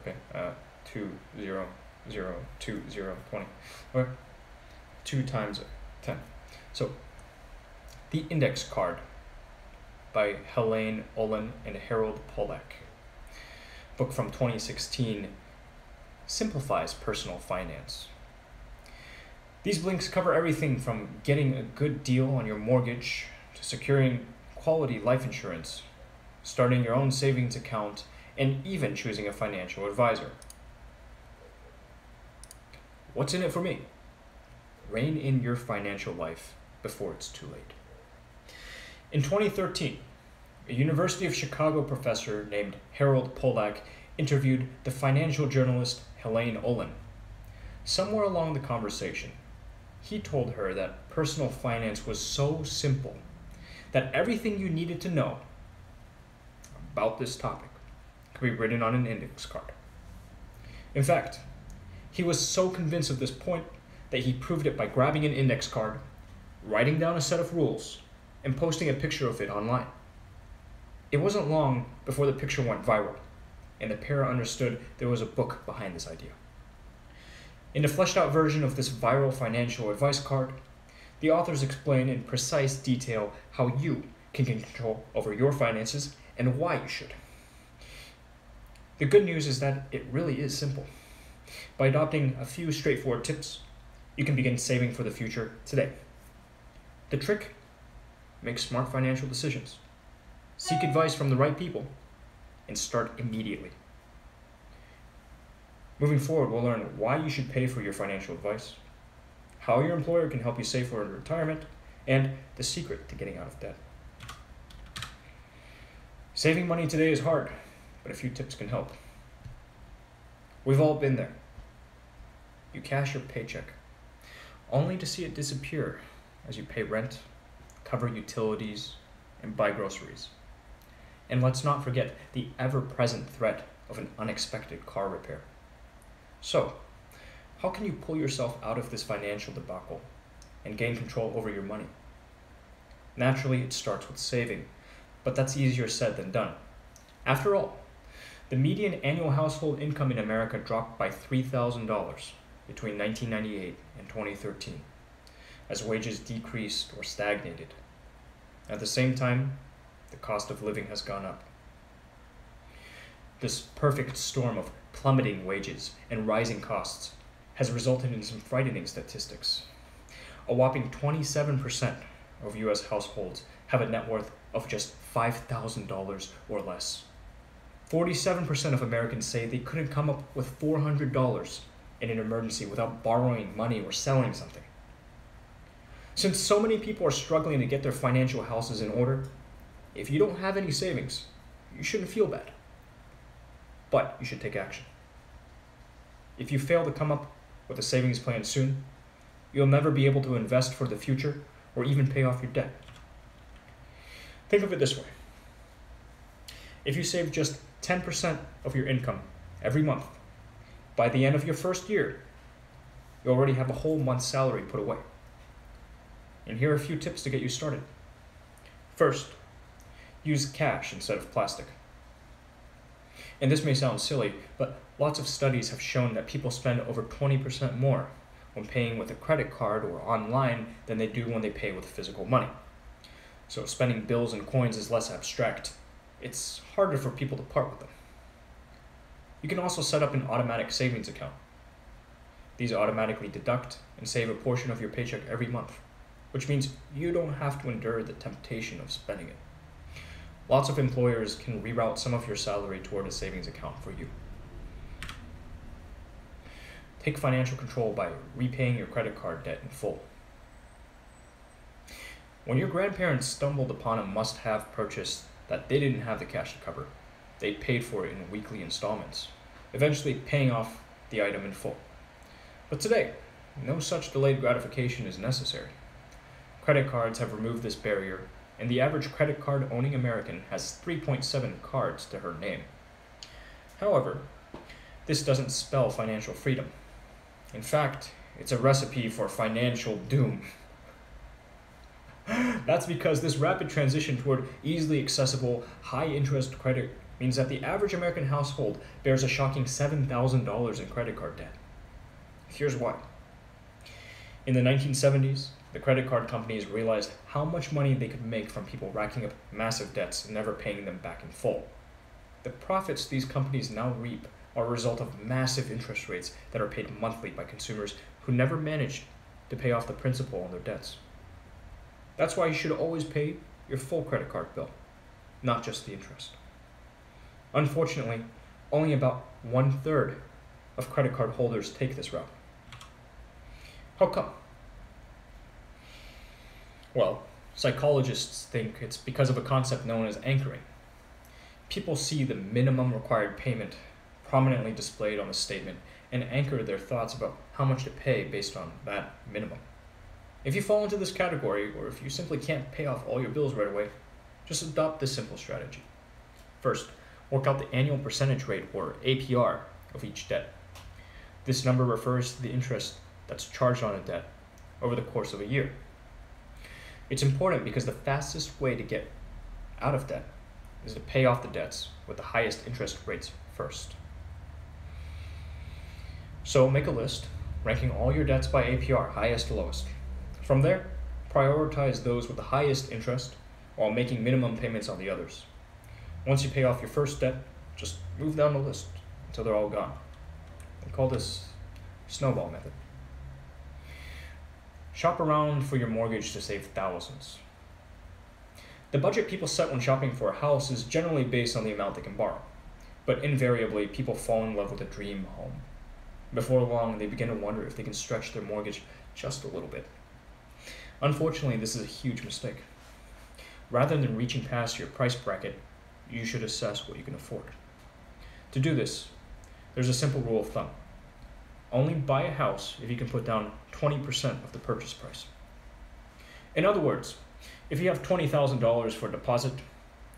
Okay, uh, two zero zero two zero twenty. Okay, two times ten. So, the index card by Helaine Olen and Harold Pollack. Book from 2016 simplifies personal finance. These links cover everything from getting a good deal on your mortgage to securing quality life insurance, starting your own savings account, and even choosing a financial advisor. What's in it for me? Rein in your financial life before it's too late. In 2013, a University of Chicago professor named Harold Pollack interviewed the financial journalist Helaine Olen. Somewhere along the conversation, he told her that personal finance was so simple that everything you needed to know about this topic be written on an index card. In fact, he was so convinced of this point that he proved it by grabbing an index card, writing down a set of rules, and posting a picture of it online. It wasn't long before the picture went viral, and the pair understood there was a book behind this idea. In the fleshed out version of this viral financial advice card, the authors explain in precise detail how you can control over your finances and why you should. The good news is that it really is simple. By adopting a few straightforward tips, you can begin saving for the future today. The trick make smart financial decisions, seek advice from the right people, and start immediately. Moving forward, we'll learn why you should pay for your financial advice, how your employer can help you save for retirement, and the secret to getting out of debt. Saving money today is hard, but a few tips can help. We've all been there. You cash your paycheck, only to see it disappear as you pay rent, cover utilities, and buy groceries. And let's not forget the ever present threat of an unexpected car repair. So, how can you pull yourself out of this financial debacle and gain control over your money? Naturally, it starts with saving, but that's easier said than done. After all, the median annual household income in America dropped by $3,000 between 1998 and 2013 as wages decreased or stagnated. At the same time, the cost of living has gone up. This perfect storm of plummeting wages and rising costs has resulted in some frightening statistics. A whopping 27% of US households have a net worth of just $5,000 or less. 47% of Americans say they couldn't come up with $400 in an emergency without borrowing money or selling something. Since so many people are struggling to get their financial houses in order, if you don't have any savings, you shouldn't feel bad. But you should take action. If you fail to come up with a savings plan soon, you'll never be able to invest for the future or even pay off your debt. Think of it this way if you save just 10% of your income every month, by the end of your first year, you already have a whole month's salary put away. And here are a few tips to get you started. First, use cash instead of plastic. And this may sound silly, but lots of studies have shown that people spend over 20% more when paying with a credit card or online than they do when they pay with physical money. So spending bills and coins is less abstract. It's harder for people to part with them. You can also set up an automatic savings account. These automatically deduct and save a portion of your paycheck every month, which means you don't have to endure the temptation of spending it. Lots of employers can reroute some of your salary toward a savings account for you. Take financial control by repaying your credit card debt in full. When your grandparents stumbled upon a must have purchase that they didn't have the cash to cover, they paid for it in weekly installments, eventually paying off the item in full. But today, no such delayed gratification is necessary. Credit cards have removed this barrier, and the average credit card owning American has 3.7 cards to her name. However, this doesn't spell financial freedom. In fact, it's a recipe for financial doom. That's because this rapid transition toward easily accessible, high interest credit means that the average American household bears a shocking $7,000 in credit card debt. Here's why. In the 1970s, the credit card companies realized how much money they could make from people racking up massive debts and never paying them back in full. The profits these companies now reap are a result of massive interest rates that are paid monthly by consumers who never managed to pay off the principal on their debts. That's why you should always pay your full credit card bill, not just the interest. Unfortunately, only about one third of credit card holders take this route. How come? Well, psychologists think it's because of a concept known as anchoring. People see the minimum required payment prominently displayed on the statement and anchor their thoughts about how much to pay based on that minimum. If you fall into this category, or if you simply can't pay off all your bills right away, just adopt this simple strategy. First, work out the annual percentage rate, or APR, of each debt. This number refers to the interest that's charged on a debt over the course of a year. It's important because the fastest way to get out of debt is to pay off the debts with the highest interest rates first. So make a list, ranking all your debts by APR, highest to lowest. From there, prioritize those with the highest interest while making minimum payments on the others. Once you pay off your first debt, just move down the list until they're all gone. We call this snowball method. Shop around for your mortgage to save thousands. The budget people set when shopping for a house is generally based on the amount they can borrow, but invariably people fall in love with a dream home. Before long, they begin to wonder if they can stretch their mortgage just a little bit. Unfortunately, this is a huge mistake. Rather than reaching past your price bracket, you should assess what you can afford. To do this, there's a simple rule of thumb. Only buy a house if you can put down 20% of the purchase price. In other words, if you have $20,000 for a deposit,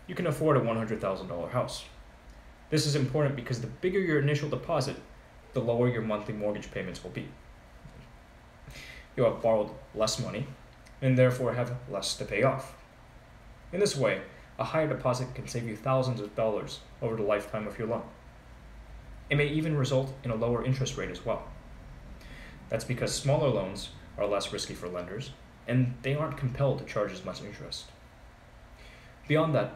you can afford a $100,000 house. This is important because the bigger your initial deposit, the lower your monthly mortgage payments will be. You'll have borrowed less money and therefore have less to pay off. In this way, a higher deposit can save you thousands of dollars over the lifetime of your loan. It may even result in a lower interest rate as well. That's because smaller loans are less risky for lenders, and they aren't compelled to charge as much interest. Beyond that,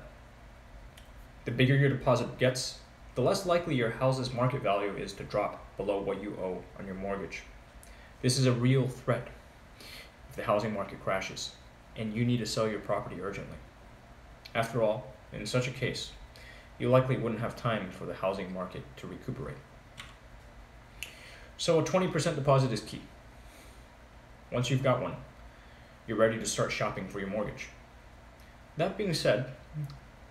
the bigger your deposit gets, the less likely your house's market value is to drop below what you owe on your mortgage. This is a real threat the housing market crashes and you need to sell your property urgently. After all, in such a case, you likely wouldn't have time for the housing market to recuperate. So a 20% deposit is key. Once you've got one, you're ready to start shopping for your mortgage. That being said,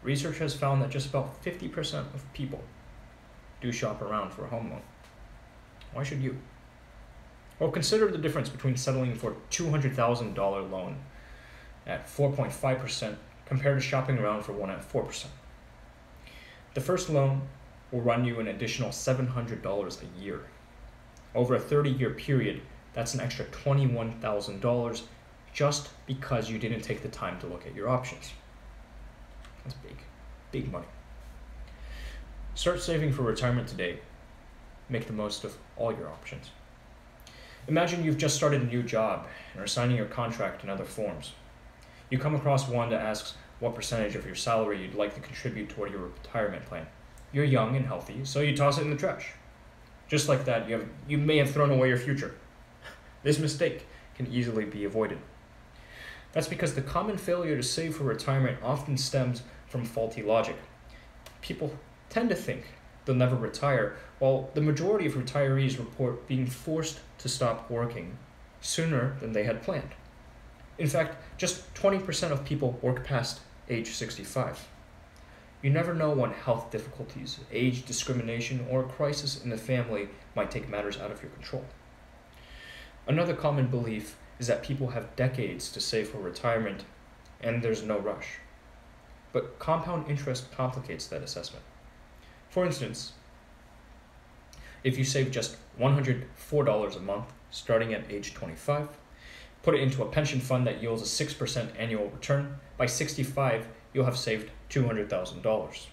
research has found that just about 50% of people do shop around for a home loan. Why should you? Well, consider the difference between settling for a $200,000 loan at 4.5% compared to shopping around for one at 4%. The first loan will run you an additional $700 a year. Over a 30 year period, that's an extra $21,000 just because you didn't take the time to look at your options. That's big, big money. Start saving for retirement today. Make the most of all your options. Imagine you've just started a new job and are signing your contract and other forms. You come across one that asks what percentage of your salary you'd like to contribute toward your retirement plan. You're young and healthy, so you toss it in the trash. Just like that, you, have, you may have thrown away your future. This mistake can easily be avoided. That's because the common failure to save for retirement often stems from faulty logic. People tend to think they'll never retire, while the majority of retirees report being forced to stop working sooner than they had planned. In fact, just 20% of people work past age 65. You never know when health difficulties, age discrimination, or a crisis in the family might take matters out of your control. Another common belief is that people have decades to save for retirement and there's no rush. But compound interest complicates that assessment. For instance, if you save just $104 a month starting at age 25, put it into a pension fund that yields a 6% annual return, by 65, you'll have saved $200,000.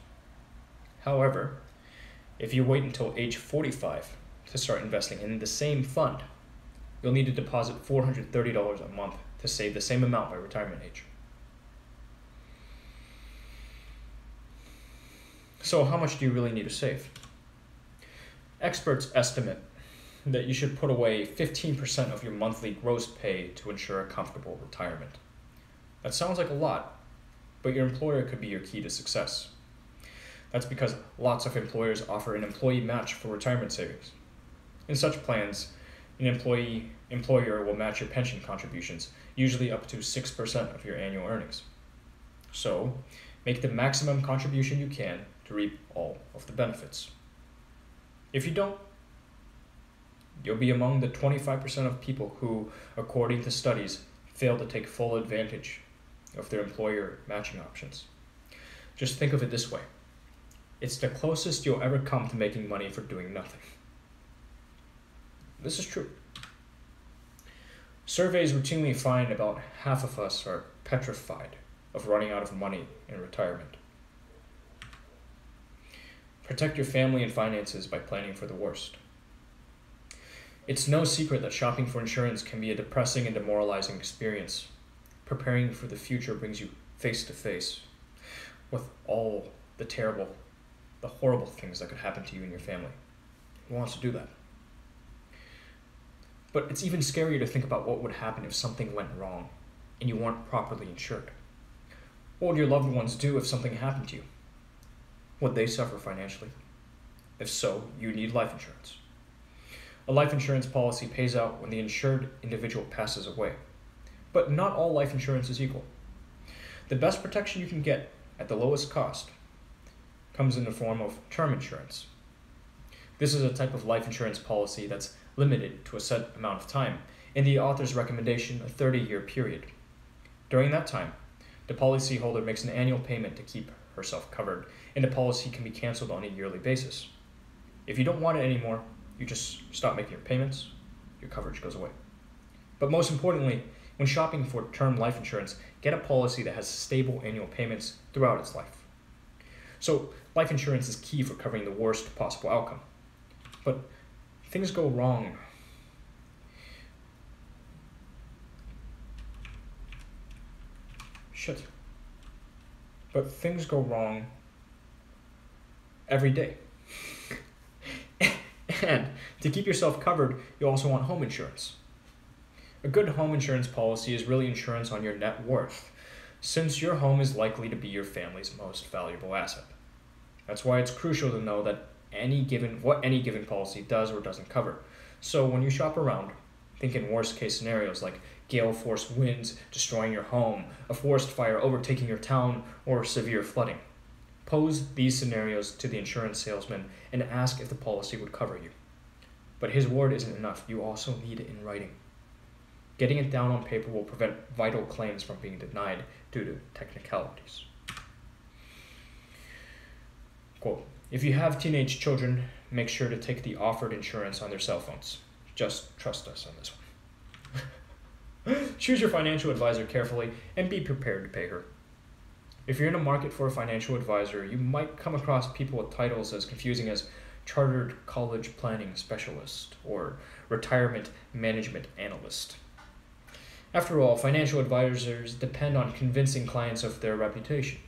However, if you wait until age 45 to start investing in the same fund, you'll need to deposit $430 a month to save the same amount by retirement age. So, how much do you really need to save? Experts estimate that you should put away 15% of your monthly gross pay to ensure a comfortable retirement. That sounds like a lot, but your employer could be your key to success. That's because lots of employers offer an employee match for retirement savings. In such plans, an employee employer will match your pension contributions, usually up to 6% of your annual earnings. So, make the maximum contribution you can reap all of the benefits. If you don't, you'll be among the 25% of people who, according to studies, fail to take full advantage of their employer matching options. Just think of it this way it's the closest you'll ever come to making money for doing nothing. This is true. Surveys routinely find about half of us are petrified of running out of money in retirement. Protect your family and finances by planning for the worst. It's no secret that shopping for insurance can be a depressing and demoralizing experience. Preparing for the future brings you face to face with all the terrible, the horrible things that could happen to you and your family. Who wants to do that? But it's even scarier to think about what would happen if something went wrong and you weren't properly insured. What would your loved ones do if something happened to you? Would they suffer financially? If so, you need life insurance. A life insurance policy pays out when the insured individual passes away. But not all life insurance is equal. The best protection you can get at the lowest cost comes in the form of term insurance. This is a type of life insurance policy that's limited to a set amount of time, in the author's recommendation, a 30 year period. During that time, the policyholder makes an annual payment to keep herself covered, and the policy can be canceled on a yearly basis. If you don't want it anymore, you just stop making your payments, your coverage goes away. But most importantly, when shopping for term life insurance, get a policy that has stable annual payments throughout its life. So, life insurance is key for covering the worst possible outcome. But things go wrong. Shit. But things go wrong every day. and to keep yourself covered, you also want home insurance. A good home insurance policy is really insurance on your net worth, since your home is likely to be your family's most valuable asset. That's why it's crucial to know that any given what any given policy does or doesn't cover. So when you shop around, think in worst case scenarios like gale force winds destroying your home, a forest fire overtaking your town, or severe flooding. Pose these scenarios to the insurance salesman and ask if the policy would cover you. But his word isn't enough, you also need it in writing. Getting it down on paper will prevent vital claims from being denied due to technicalities. Quote If you have teenage children, make sure to take the offered insurance on their cell phones. Just trust us on this one. Choose your financial advisor carefully and be prepared to pay her. If you're in a market for a financial advisor, you might come across people with titles as confusing as Chartered College Planning Specialist or Retirement Management Analyst. After all, financial advisors depend on convincing clients of their reputation.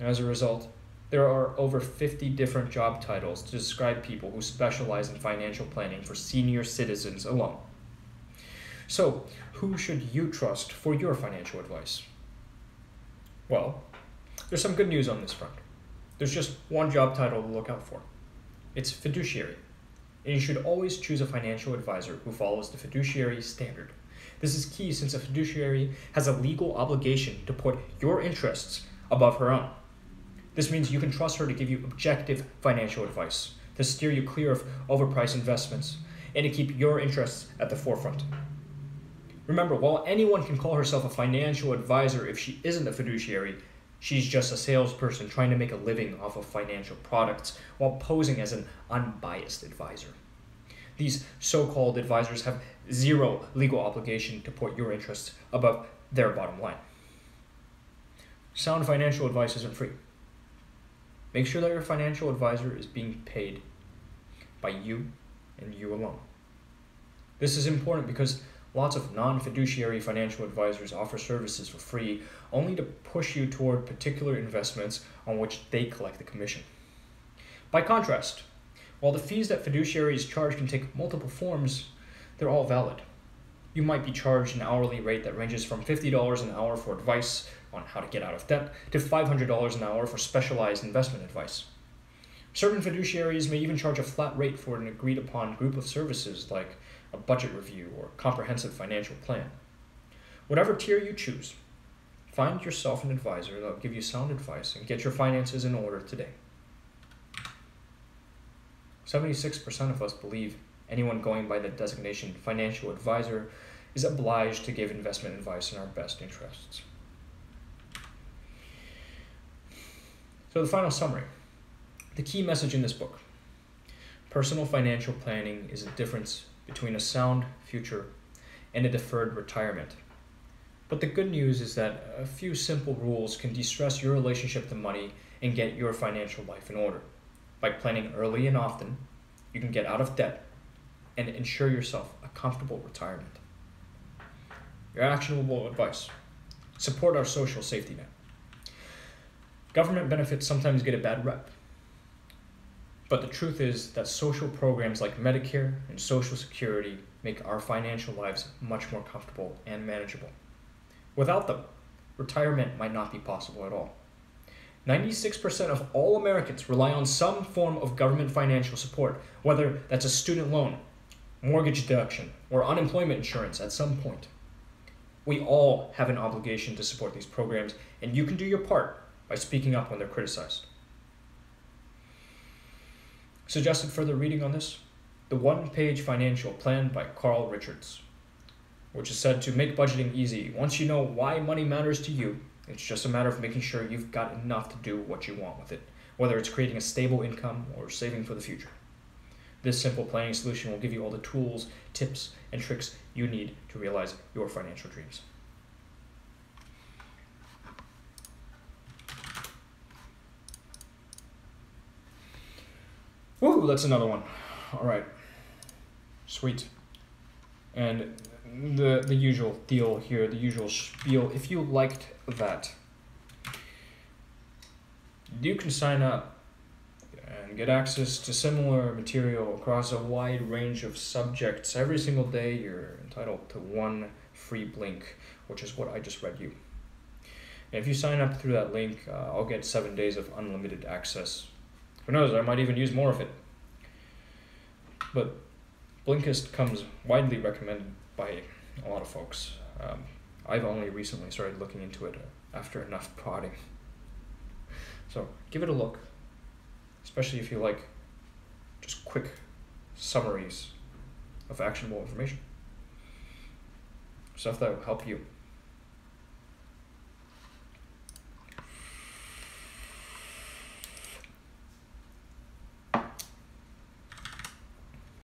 As a result, there are over 50 different job titles to describe people who specialize in financial planning for senior citizens alone. So, who should you trust for your financial advice? Well, there's some good news on this front. There's just one job title to look out for it's fiduciary. And you should always choose a financial advisor who follows the fiduciary standard. This is key since a fiduciary has a legal obligation to put your interests above her own. This means you can trust her to give you objective financial advice, to steer you clear of overpriced investments, and to keep your interests at the forefront. Remember, while anyone can call herself a financial advisor if she isn't a fiduciary, she's just a salesperson trying to make a living off of financial products while posing as an unbiased advisor. These so called advisors have zero legal obligation to put your interests above their bottom line. Sound financial advice isn't free. Make sure that your financial advisor is being paid by you and you alone. This is important because lots of non fiduciary financial advisors offer services for free only to push you toward particular investments on which they collect the commission. By contrast, while the fees that fiduciaries charge can take multiple forms, they're all valid. You might be charged an hourly rate that ranges from $50 an hour for advice on how to get out of debt to $500 an hour for specialized investment advice. Certain fiduciaries may even charge a flat rate for an agreed upon group of services like a budget review or comprehensive financial plan. Whatever tier you choose, find yourself an advisor that will give you sound advice and get your finances in order today. 76% of us believe anyone going by the designation financial advisor is obliged to give investment advice in our best interests. So, the final summary the key message in this book personal financial planning is the difference between a sound future and a deferred retirement. But the good news is that a few simple rules can de stress your relationship to money and get your financial life in order. By planning early and often, you can get out of debt and ensure yourself a comfortable retirement. Your actionable advice support our social safety net. Government benefits sometimes get a bad rep. But the truth is that social programs like Medicare and Social Security make our financial lives much more comfortable and manageable. Without them, retirement might not be possible at all. 96% of all Americans rely on some form of government financial support, whether that's a student loan, mortgage deduction, or unemployment insurance at some point. We all have an obligation to support these programs, and you can do your part by speaking up when they're criticized. Suggested further reading on this? The One Page Financial Plan by Carl Richards, which is said to make budgeting easy. Once you know why money matters to you, it's just a matter of making sure you've got enough to do what you want with it, whether it's creating a stable income or saving for the future. This simple planning solution will give you all the tools, tips, and tricks you need to realize your financial dreams. Woo, that's another one. All right. Sweet. And the the usual deal here, the usual spiel. If you liked that, you can sign up and get access to similar material across a wide range of subjects. Every single day, you're entitled to one free blink, which is what I just read you. And if you sign up through that link, uh, I'll get seven days of unlimited access. Who knows, I might even use more of it. But Blinkist comes widely recommended by a lot of folks. Um, I've only recently started looking into it after enough prodding. So give it a look, especially if you like just quick summaries of actionable information. Stuff that will help you